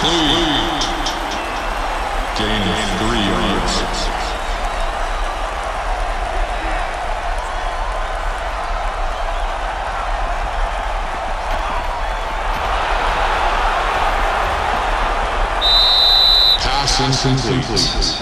complete. Gain three yards. Pass incomplete.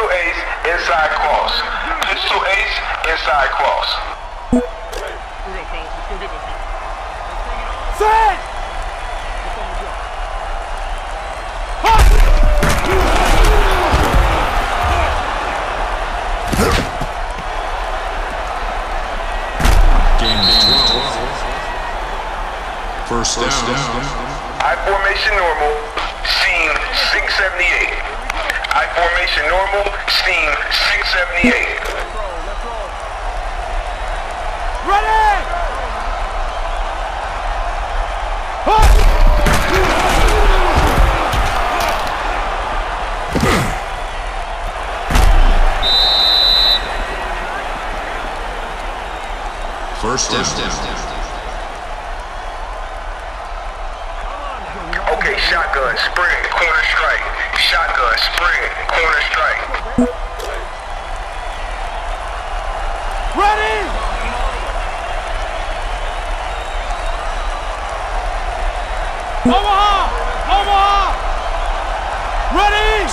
Pistol ace, inside cross. Pistol ace, inside cross. Set! First, First down. I formation normal, seam 678. I formation normal, seam 678. Ready! First step. First step.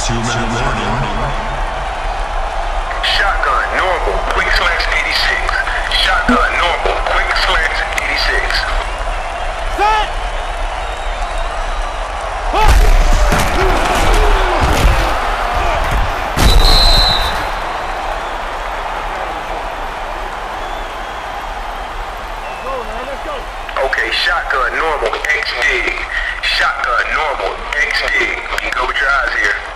Ready! Two-minute warning. Shotgun, normal, quick slants 86. Shotgun, normal, quick slants 86. Set! Okay, shotgun, normal, X dig. Shotgun, normal, X dig. You can go with your eyes here.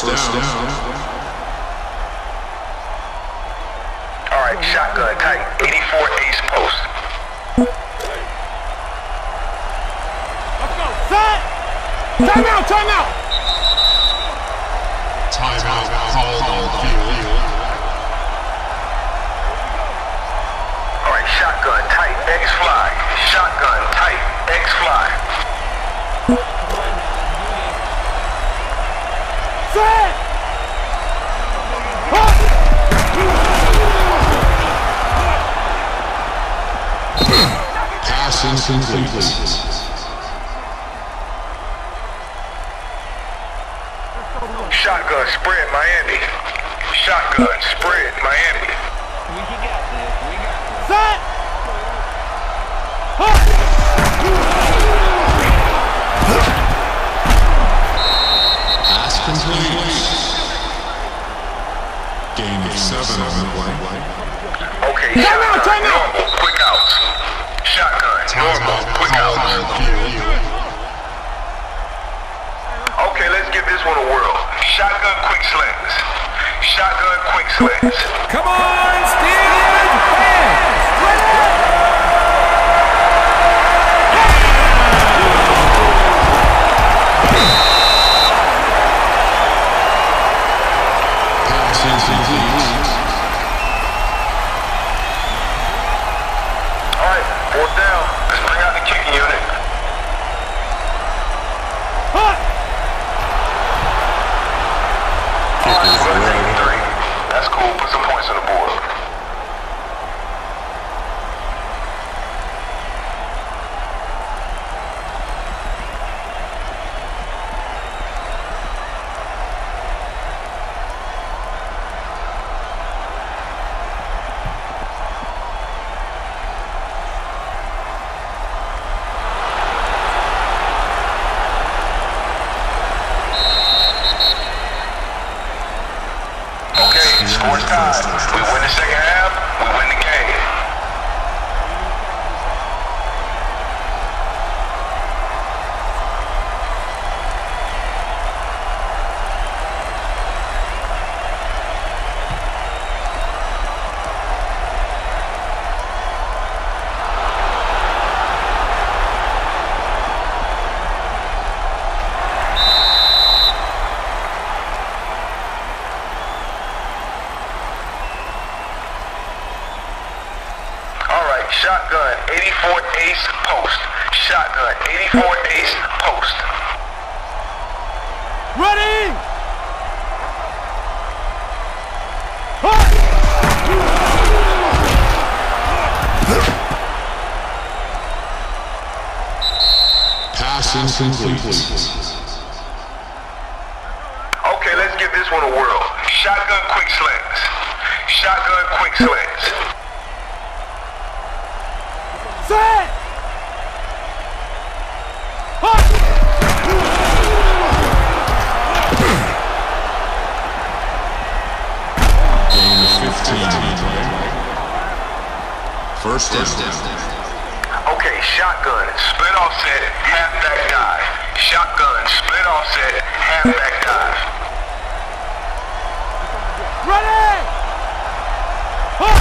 First down. All right, shotgun, tight, 84 ace post. Set! Time out! Time out! Timeout called on field. All right, shotgun, tight, X fly. Shotgun, tight, X fly. Set! Huh! Pass incomplete. Shotgun, spread Miami. Shotgun, spread Miami. we got this we Set! Huh! Pass complete. Game of seven on the play. Okay, Time out, shotgun, time out. normal, quick outs. Shotgun, normal, quick called outs. on field. Okay, let's give this one a whirl. Shotgun, quick slants. Shotgun, quick slants. Come on, That's cool. Put some points on the board. Okay, score's tied. We win the second half, we win the game. All right, shotgun, 84 ace post. Shotgun, 84 ace post. Ready! Huh! Pass incomplete. Okay, let's give this one a whirl. Shotgun, quick slants. Shotgun, quick slants. Set! Game 15 on the play. First down. Okay, shotgun, offset, halfback dive. Shotgun, split offset, halfback dive. Ready! Huh!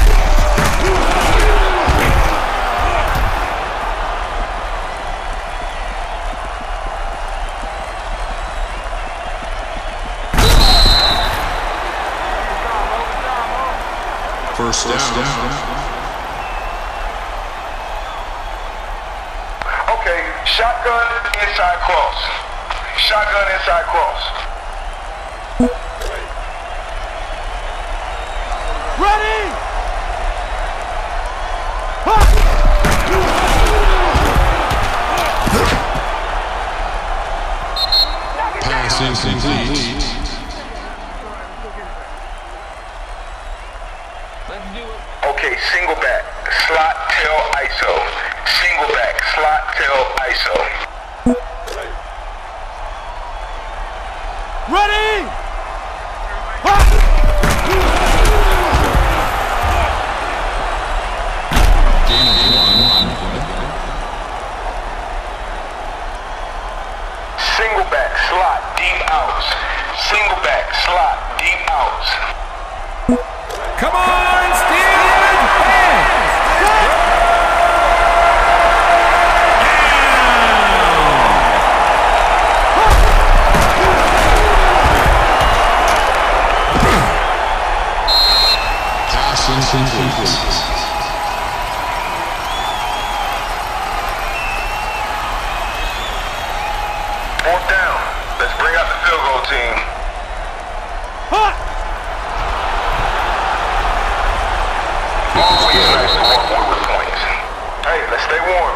First down. Shotgun inside cross. Shotgun inside cross. Ready! Pass incomplete. Single back. Slot deep outs. Single back. Slot deep outs. Come on, Steven! Hey! Pass incomplete. Fourth down. Let's bring out the field goal team. Ha! Always nice to walk forward with points. Hey, let's stay warm.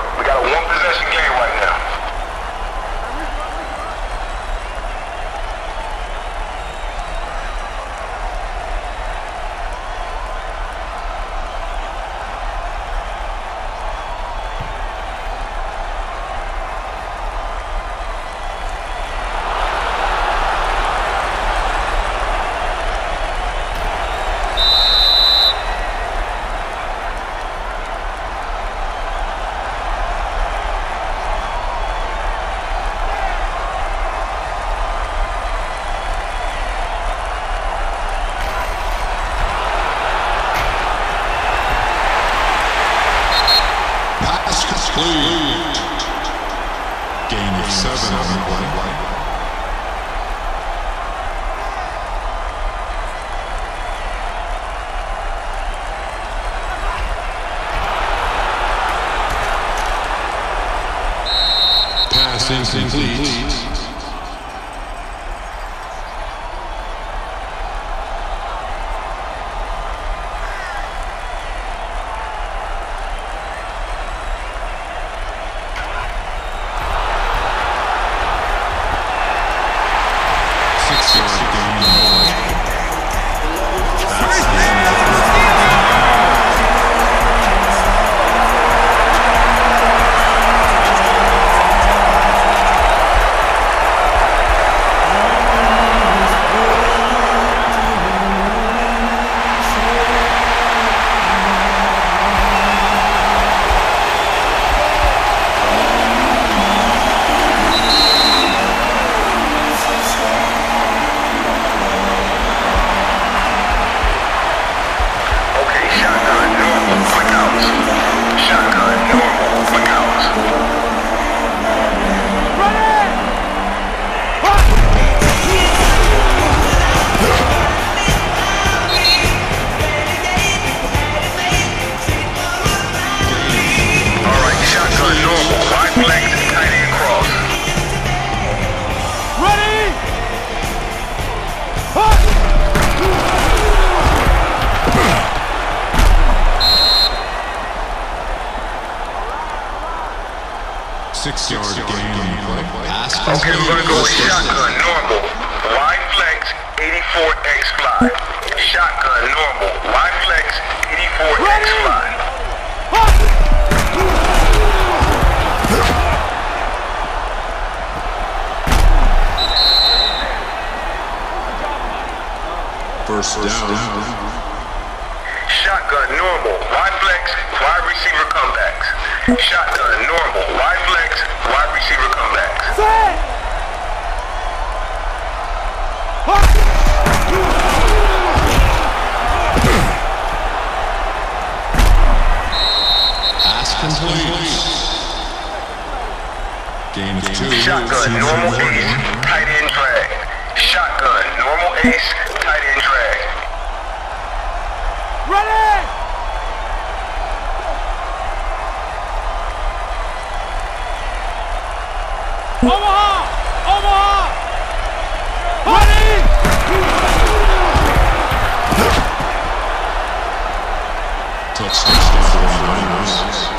Six yard gain on the play. Pass Okay, we're gonna go with shotgun, normal, wide flex, 84X fly. Shotgun, normal, wide flex, 84X fly. Ha! First down. Shotgun, normal, wide flex, wide receiver comebacks. Shotgun, normal, wide flex, wide receiver comebacks. Set! Ha! Pass complete. Gain of two. Shotgun, normal ace, tight end drag. Shotgun, normal ace, tight end drag. Ready! Omaha! Omaha! Honey! Touchdown for the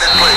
this. Regulation.